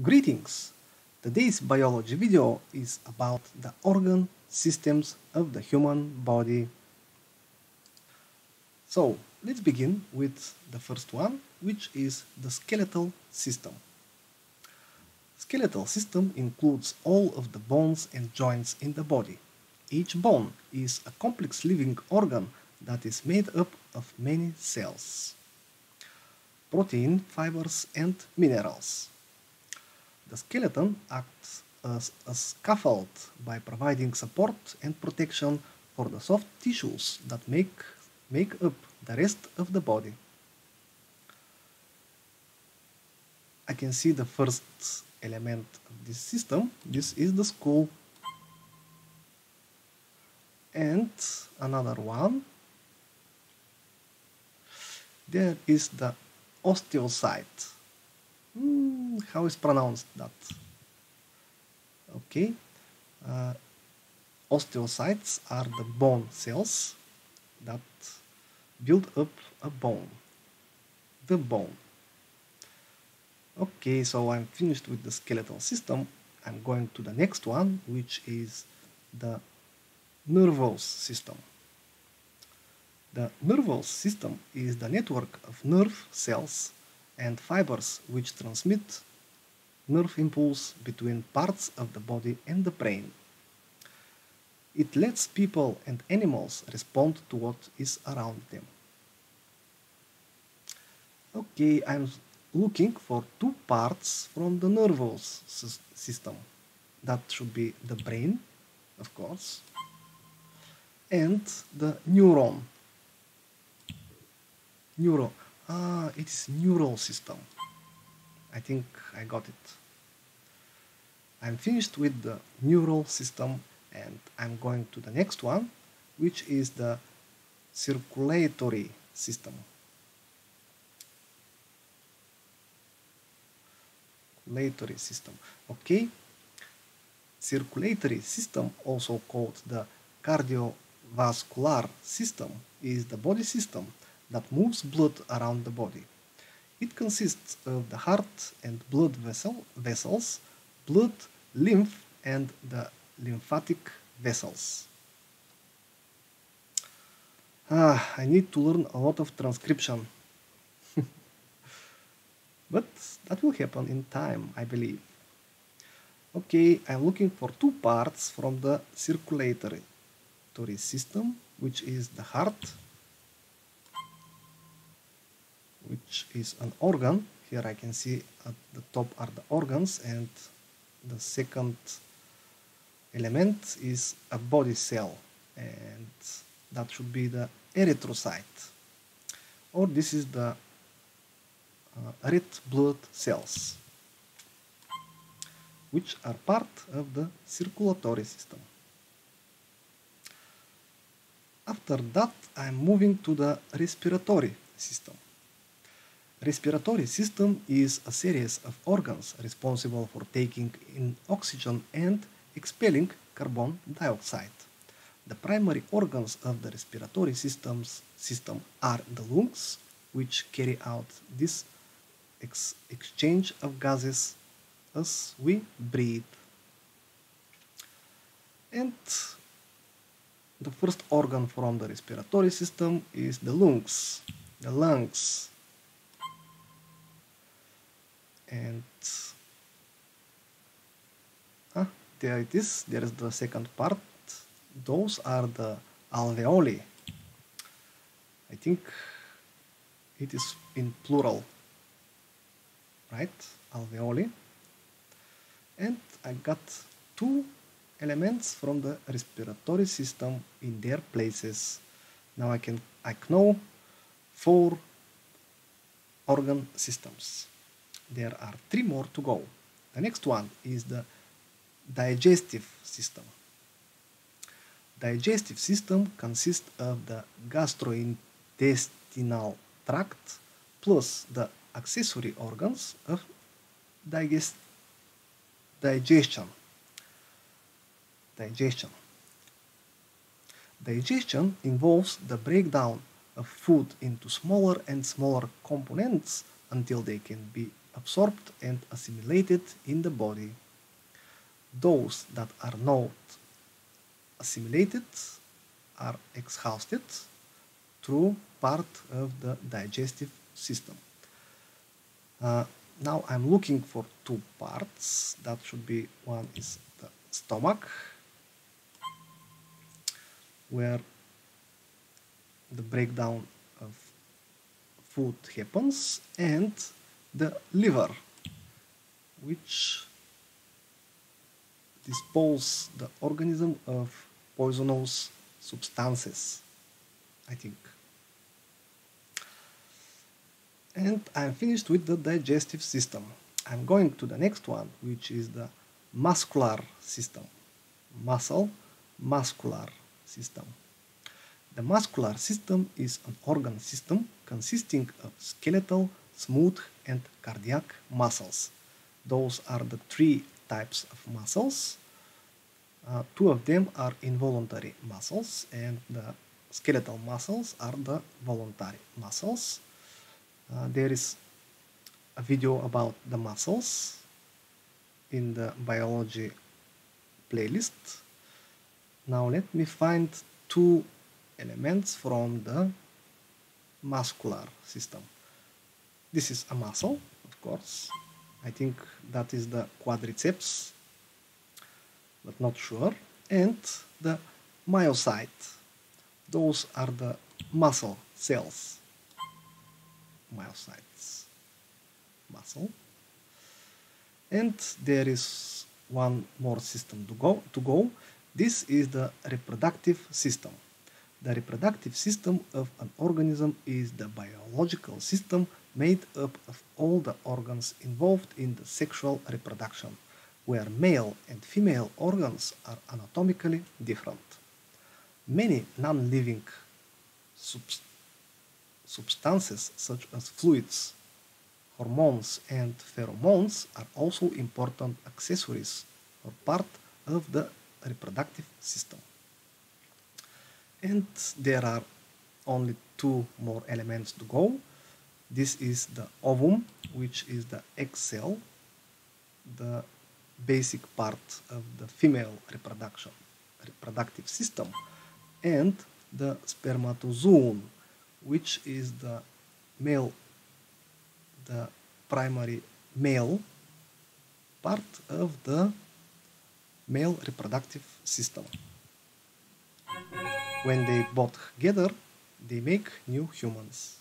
Greetings! Today's biology video is about the organ systems of the human body. So, let's begin with the first one, which is the skeletal system. Skeletal system includes all of the bones and joints in the body. Each bone is a complex living organ that is made up of many cells, protein, fibers, and minerals. The skeleton acts as a scaffold by providing support and protection for the soft tissues that make, make up the rest of the body. I can see the first element of this system. This is the skull. And another one. There is the osteocyte. How is pronounced that? Okay. Uh, osteocytes are the bone cells that build up a bone. The bone. Okay, so I'm finished with the skeletal system. I'm going to the next one, which is the nervous system. The nervous system is the network of nerve cells and fibers which transmit nerve impulse between parts of the body and the brain. It lets people and animals respond to what is around them. Okay, I'm looking for two parts from the nervous system. That should be the brain, of course, and the neuron. Neuro. Ah, it is neural system. I think I got it. I'm finished with the neural system and I'm going to the next one, which is the circulatory system. circulatory system. Okay, circulatory system, also called the cardiovascular system, is the body system that moves blood around the body. It consists of the heart and blood vessel, vessels, blood, lymph, and the lymphatic vessels. Ah, I need to learn a lot of transcription. but that will happen in time, I believe. Okay, I'm looking for two parts from the circulatory system, which is the heart, which is an organ. Here I can see at the top are the organs and the second element is a body cell and that should be the erythrocyte or this is the uh, red blood cells which are part of the circulatory system. After that I'm moving to the respiratory system. Respiratory system is a series of organs responsible for taking in oxygen and expelling carbon dioxide. The primary organs of the respiratory systems, system are the lungs, which carry out this ex exchange of gases as we breathe. And the first organ from the respiratory system is the lungs, the lungs. And there it is, there is the second part. Those are the alveoli. I think it is in plural, right? Alveoli. And I got two elements from the respiratory system in their places. Now I can I know four organ systems. There are three more to go. The next one is the digestive system. Digestive system consists of the gastrointestinal tract plus the accessory organs of digest digestion. Digestion. Digestion involves the breakdown of food into smaller and smaller components until they can be absorbed and assimilated in the body. Those that are not assimilated are exhausted through part of the digestive system. Uh, now I'm looking for two parts. That should be one is the stomach, where the breakdown of food happens, and the liver, which dispose the organism of poisonous substances, I think. And I'm finished with the digestive system. I'm going to the next one, which is the muscular system. Muscle, muscular system. The muscular system is an organ system consisting of skeletal, smooth, and cardiac muscles. Those are the three types of muscles. Uh, two of them are involuntary muscles, and the skeletal muscles are the voluntary muscles. Uh, there is a video about the muscles in the biology playlist. Now let me find two elements from the muscular system. This is a muscle, of course. I think that is the quadriceps, but not sure. And the myocyte. Those are the muscle cells myocytes muscle and there is one more system to go to go this is the reproductive system the reproductive system of an organism is the biological system made up of all the organs involved in the sexual reproduction where male and female organs are anatomically different many non-living substances substances such as fluids, hormones, and pheromones are also important accessories or part of the reproductive system. And there are only two more elements to go. This is the ovum, which is the egg cell, the basic part of the female reproduction, reproductive system, and the spermatozoon, which is the male, the primary male part of the male reproductive system. When they both together, they make new humans.